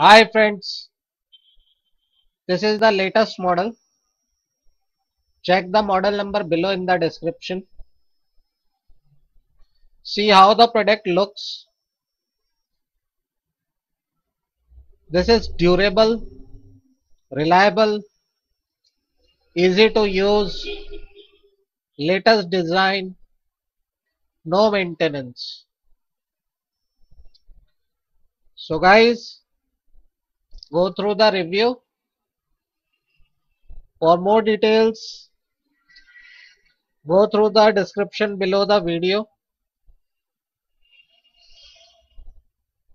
Hi friends, this is the latest model. Check the model number below in the description. See how the product looks. This is durable, reliable, easy to use, latest design, no maintenance. So guys, go through the review. For more details, go through the description below the video.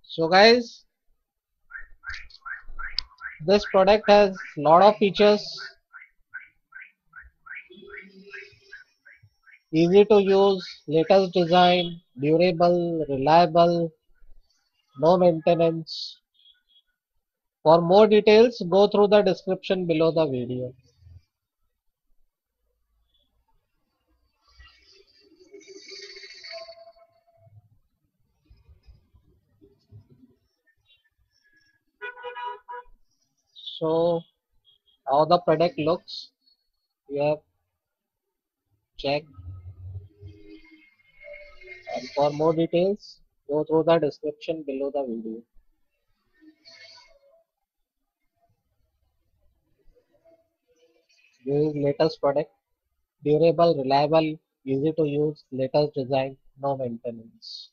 So guys, this product has lot of features. Easy to use, latest design, durable, reliable, no maintenance. For more details, go through the description below the video. So, how the product looks, we have checked. And for more details, go through the description below the video. This is latest product, durable, reliable, easy to use, latest design, no maintenance.